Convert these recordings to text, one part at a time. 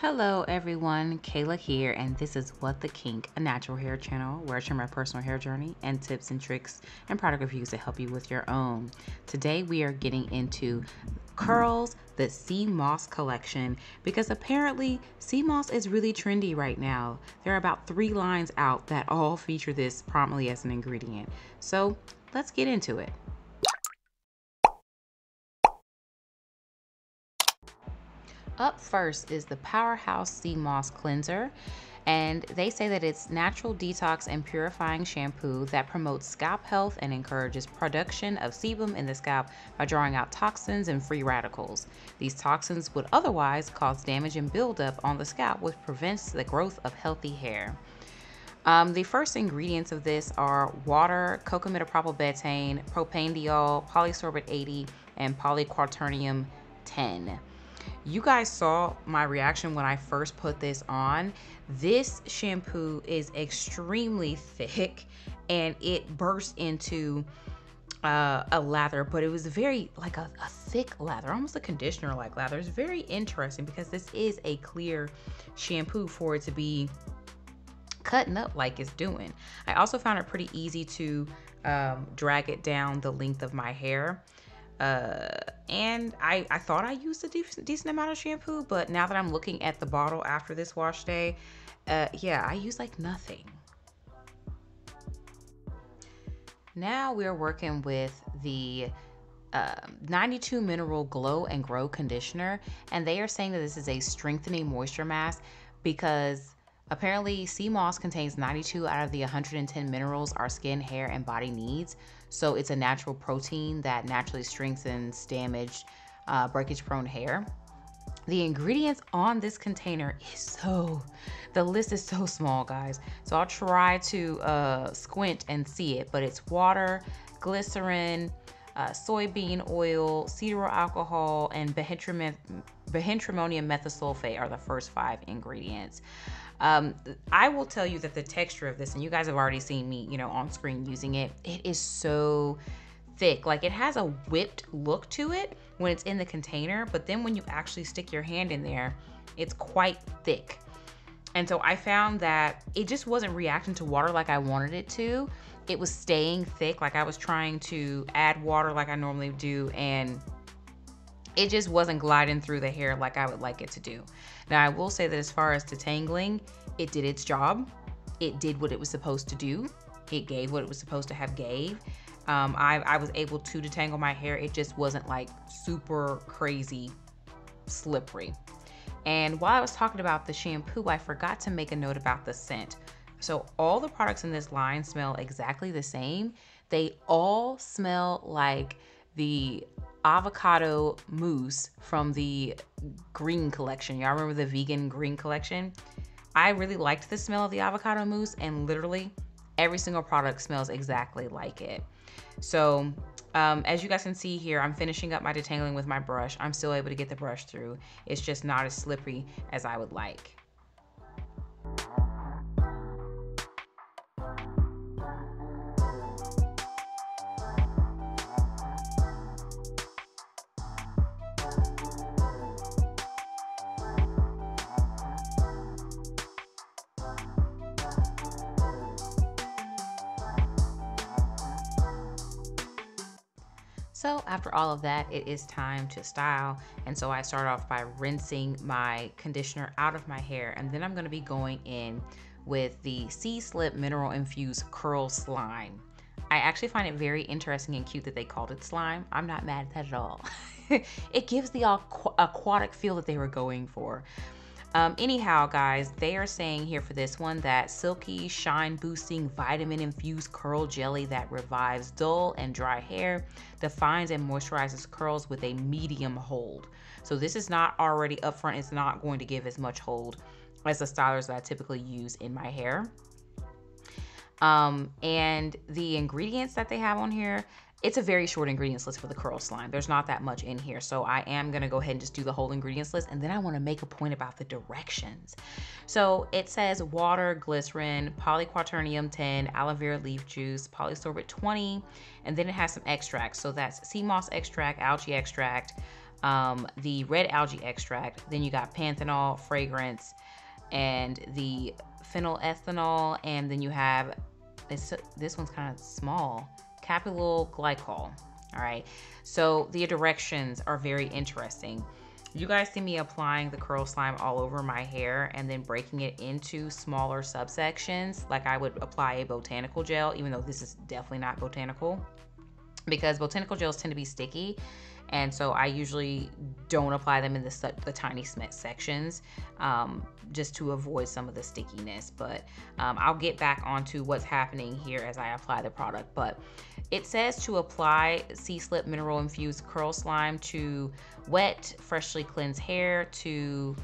Hello everyone, Kayla here, and this is What the Kink, a natural hair channel where I share my personal hair journey and tips and tricks and product reviews to help you with your own. Today we are getting into curls, the Sea Moss collection, because apparently Sea Moss is really trendy right now. There are about three lines out that all feature this prominently as an ingredient. So let's get into it. Up first is the Powerhouse Sea Moss Cleanser. And they say that it's natural detox and purifying shampoo that promotes scalp health and encourages production of sebum in the scalp by drawing out toxins and free radicals. These toxins would otherwise cause damage and buildup on the scalp, which prevents the growth of healthy hair. Um, the first ingredients of this are water, cocamidopropylbetaine, propanediol, polysorbate 80, and polyquaternium 10. You guys saw my reaction when I first put this on. This shampoo is extremely thick and it burst into uh, a lather, but it was very like a, a thick lather, almost a conditioner like lather. It's very interesting because this is a clear shampoo for it to be cutting up like it's doing. I also found it pretty easy to um, drag it down the length of my hair. Uh, and I, I thought I used a decent, decent amount of shampoo, but now that I'm looking at the bottle after this wash day, uh, yeah, I use like nothing. Now we're working with the uh, 92 Mineral Glow and Grow Conditioner, and they are saying that this is a strengthening moisture mask because apparently sea moss contains 92 out of the 110 minerals our skin, hair, and body needs. So it's a natural protein that naturally strengthens damaged, uh, breakage prone hair. The ingredients on this container is so, the list is so small, guys. So I'll try to uh, squint and see it, but it's water, glycerin, uh, soybean oil, cetyl alcohol, and behentrimonium methosulfate are the first five ingredients. Um, I will tell you that the texture of this, and you guys have already seen me, you know, on screen using it, it is so thick. Like it has a whipped look to it when it's in the container, but then when you actually stick your hand in there, it's quite thick. And so I found that it just wasn't reacting to water like I wanted it to. It was staying thick, like I was trying to add water like I normally do, and it just wasn't gliding through the hair like I would like it to do. Now, I will say that as far as detangling, it did its job. It did what it was supposed to do. It gave what it was supposed to have gave. Um, I, I was able to detangle my hair. It just wasn't like super crazy slippery. And while I was talking about the shampoo, I forgot to make a note about the scent. So all the products in this line smell exactly the same. They all smell like the avocado mousse from the green collection. Y'all remember the vegan green collection? I really liked the smell of the avocado mousse and literally every single product smells exactly like it. So um, as you guys can see here, I'm finishing up my detangling with my brush. I'm still able to get the brush through. It's just not as slippery as I would like. So after all of that, it is time to style. And so I start off by rinsing my conditioner out of my hair. And then I'm gonna be going in with the Sea Slip Mineral Infused Curl Slime. I actually find it very interesting and cute that they called it slime. I'm not mad at that at all. it gives the aqu aquatic feel that they were going for. Um, anyhow, guys, they are saying here for this one that silky, shine boosting, vitamin infused curl jelly that revives dull and dry hair, defines and moisturizes curls with a medium hold. So this is not already upfront, it's not going to give as much hold as the stylers that I typically use in my hair. Um, and the ingredients that they have on here, it's a very short ingredients list for the curl slime. There's not that much in here. So I am gonna go ahead and just do the whole ingredients list. And then I wanna make a point about the directions. So it says water, glycerin, polyquaternium 10, aloe vera leaf juice, polysorbate 20, and then it has some extracts. So that's sea moss extract, algae extract, um, the red algae extract, then you got panthenol, fragrance, and the phenyl ethanol, and then you have this. This one's kind of small, caprylyl glycol. All right, so the directions are very interesting. You guys see me applying the curl slime all over my hair and then breaking it into smaller subsections like I would apply a botanical gel, even though this is definitely not botanical because botanical gels tend to be sticky and so I usually don't apply them in the, the tiny sections um, just to avoid some of the stickiness. But um, I'll get back onto what's happening here as I apply the product. But it says to apply Sea Slip Mineral Infused Curl Slime to wet, freshly cleansed hair to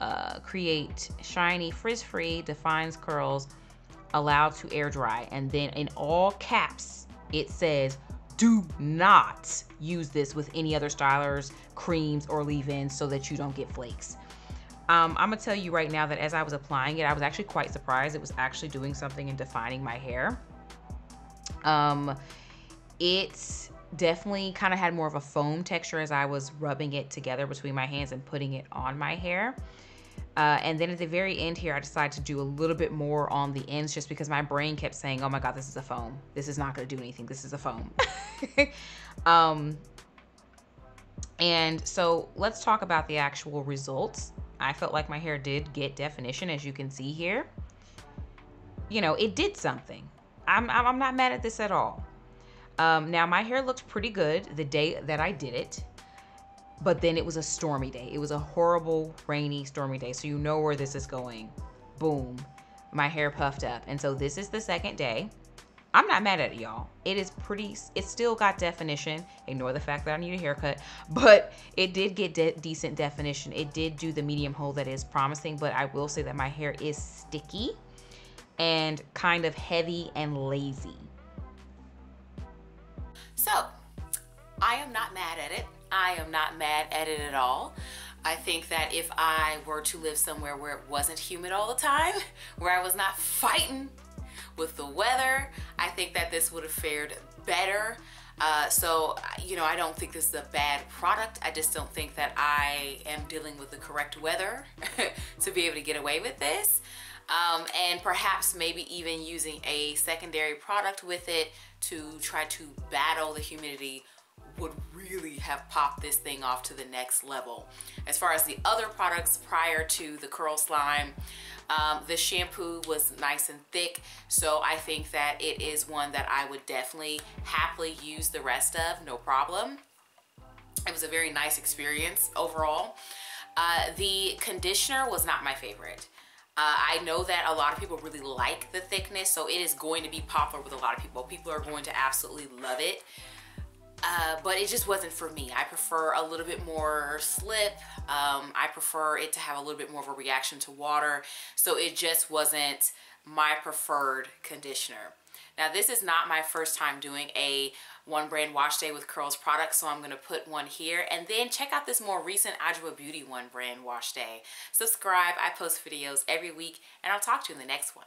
uh, create shiny, frizz-free, defines curls allowed to air dry. And then in all caps, it says do not use this with any other stylers, creams, or leave-ins so that you don't get flakes. Um, I'm gonna tell you right now that as I was applying it, I was actually quite surprised. It was actually doing something and defining my hair. Um, it definitely kind of had more of a foam texture as I was rubbing it together between my hands and putting it on my hair. Uh, and then at the very end here, I decided to do a little bit more on the ends just because my brain kept saying, oh my God, this is a foam. This is not going to do anything. This is a foam. um, and so let's talk about the actual results. I felt like my hair did get definition, as you can see here. You know, it did something. I'm, I'm not mad at this at all. Um, now, my hair looked pretty good the day that I did it but then it was a stormy day. It was a horrible, rainy, stormy day. So you know where this is going. Boom. My hair puffed up. And so this is the second day. I'm not mad at it, y'all. It is pretty, it still got definition. Ignore the fact that I need a haircut, but it did get de decent definition. It did do the medium hold that is promising, but I will say that my hair is sticky and kind of heavy and lazy. So, I am not mad at it. I am not mad at it at all. I think that if I were to live somewhere where it wasn't humid all the time, where I was not fighting with the weather, I think that this would have fared better. Uh, so, you know, I don't think this is a bad product. I just don't think that I am dealing with the correct weather to be able to get away with this. Um, and perhaps maybe even using a secondary product with it to try to battle the humidity would really have popped this thing off to the next level. As far as the other products prior to the curl slime, um, the shampoo was nice and thick, so I think that it is one that I would definitely happily use the rest of, no problem. It was a very nice experience overall. Uh, the conditioner was not my favorite. Uh, I know that a lot of people really like the thickness, so it is going to be popular with a lot of people. People are going to absolutely love it. Uh, but it just wasn't for me. I prefer a little bit more slip. Um, I prefer it to have a little bit more of a reaction to water. So it just wasn't my preferred conditioner. Now this is not my first time doing a one brand wash day with curls products so I'm going to put one here and then check out this more recent Adwoa Beauty one brand wash day. Subscribe, I post videos every week and I'll talk to you in the next one.